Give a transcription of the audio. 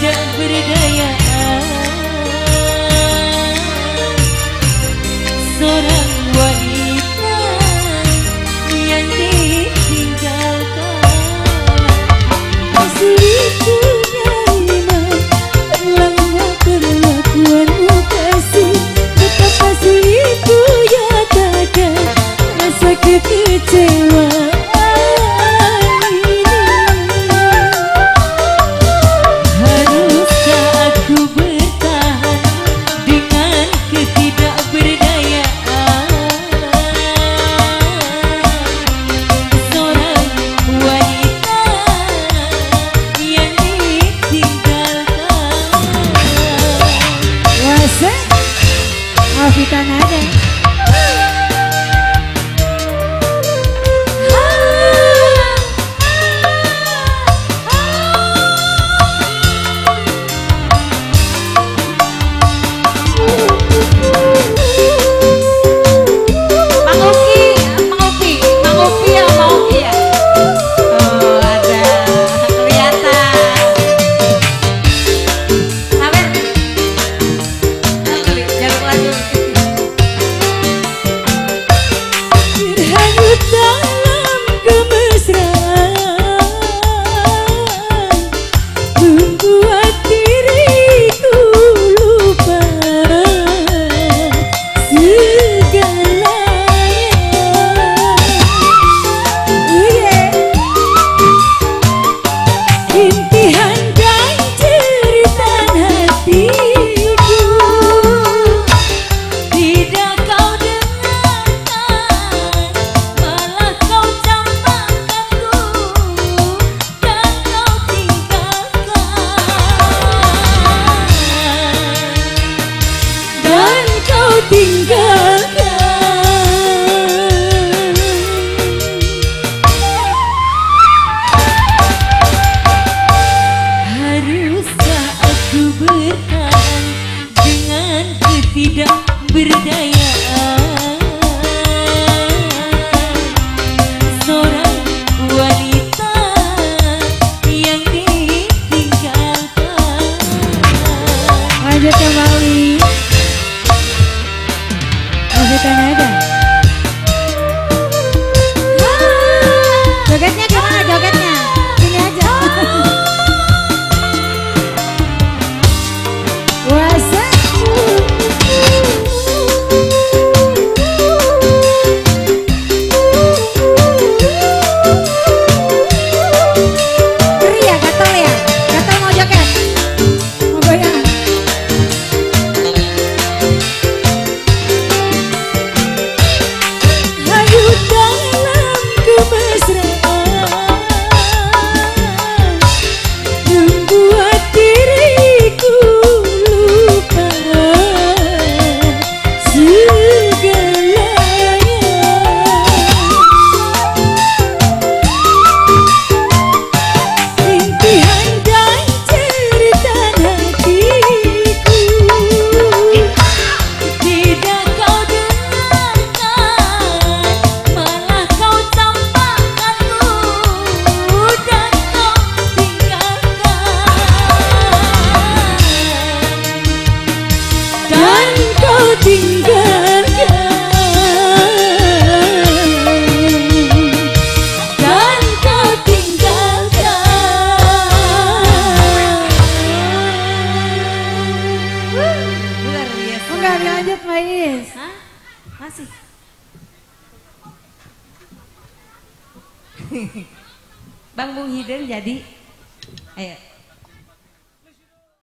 tidak berdaya Seorang 你个男人。tidak berdaya Masih. Bang Bung Hideng jadi. Ayo.